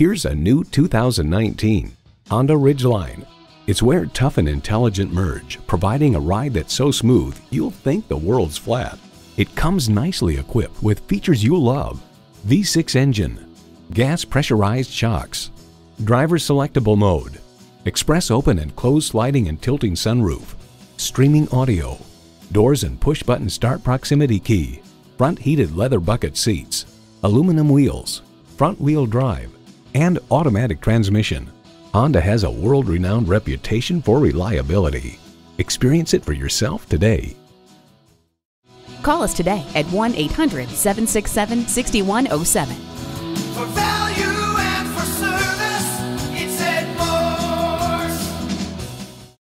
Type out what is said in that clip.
Here's a new 2019 Honda Ridgeline. It's where tough and intelligent merge, providing a ride that's so smooth you'll think the world's flat. It comes nicely equipped with features you'll love. V6 engine, gas pressurized shocks, driver selectable mode, express open and close sliding and tilting sunroof, streaming audio, doors and push button start proximity key, front heated leather bucket seats, aluminum wheels, front wheel drive, and automatic transmission. Honda has a world-renowned reputation for reliability. Experience it for yourself today. Call us today at 1 800 767 6107.